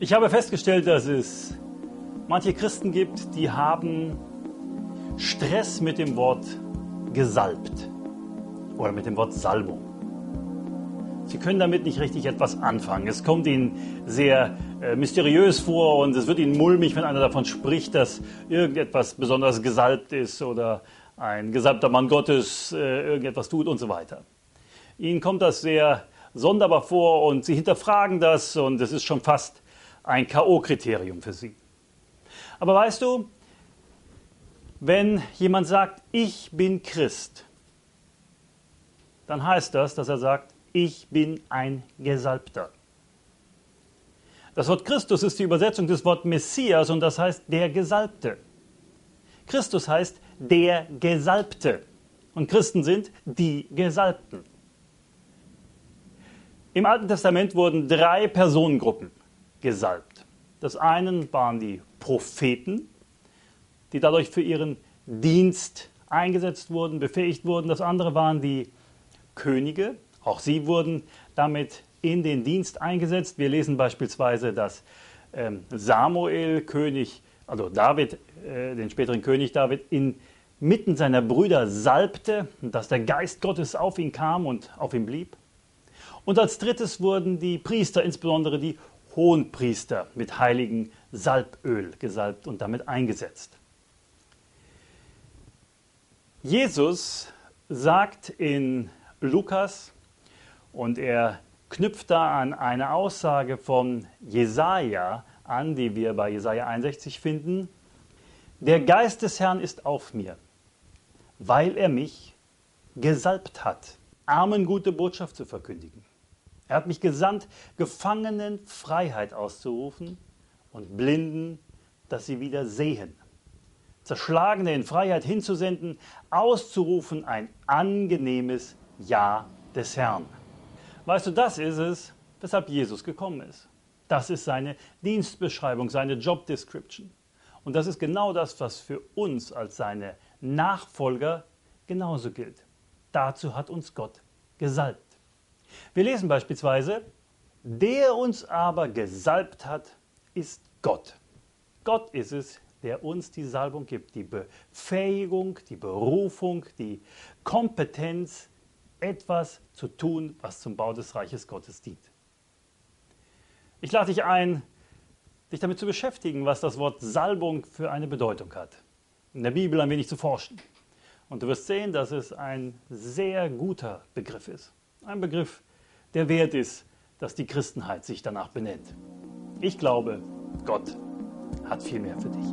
Ich habe festgestellt, dass es manche Christen gibt, die haben Stress mit dem Wort gesalbt oder mit dem Wort Salbung. Sie können damit nicht richtig etwas anfangen. Es kommt ihnen sehr äh, mysteriös vor und es wird ihnen mulmig, wenn einer davon spricht, dass irgendetwas besonders gesalbt ist oder ein gesalbter Mann Gottes äh, irgendetwas tut und so weiter. Ihnen kommt das sehr sonderbar vor und sie hinterfragen das und es ist schon fast ein K.O.-Kriterium für sie. Aber weißt du, wenn jemand sagt, ich bin Christ, dann heißt das, dass er sagt, ich bin ein Gesalbter. Das Wort Christus ist die Übersetzung des Wort Messias und das heißt der Gesalbte. Christus heißt der Gesalbte und Christen sind die Gesalbten. Im Alten Testament wurden drei Personengruppen gesalbt. Das eine waren die Propheten, die dadurch für ihren Dienst eingesetzt wurden, befähigt wurden. Das andere waren die Könige. Auch sie wurden damit in den Dienst eingesetzt. Wir lesen beispielsweise, dass ähm, Samuel König, also David, äh, den späteren König David, inmitten seiner Brüder salbte, dass der Geist Gottes auf ihn kam und auf ihn blieb. Und als drittes wurden die Priester, insbesondere die Hohenpriester mit heiligen Salböl gesalbt und damit eingesetzt. Jesus sagt in Lukas, und er knüpft da an eine Aussage von Jesaja an, die wir bei Jesaja 61 finden: Der Geist des Herrn ist auf mir, weil er mich gesalbt hat, Armen gute Botschaft zu verkündigen er hat mich gesandt, Gefangenen Freiheit auszurufen und Blinden, dass sie wieder sehen. Zerschlagene in Freiheit hinzusenden, auszurufen ein angenehmes Ja des Herrn. Weißt du, das ist es, weshalb Jesus gekommen ist. Das ist seine Dienstbeschreibung, seine Job Description. Und das ist genau das, was für uns als seine Nachfolger genauso gilt. Dazu hat uns Gott gesalbt. Wir lesen beispielsweise, der uns aber gesalbt hat, ist Gott. Gott ist es, der uns die Salbung gibt, die Befähigung, die Berufung, die Kompetenz, etwas zu tun, was zum Bau des Reiches Gottes dient. Ich lade dich ein, dich damit zu beschäftigen, was das Wort Salbung für eine Bedeutung hat. In der Bibel ein wenig zu forschen. Und du wirst sehen, dass es ein sehr guter Begriff ist. Ein Begriff, der wert ist, dass die Christenheit sich danach benennt. Ich glaube, Gott hat viel mehr für dich.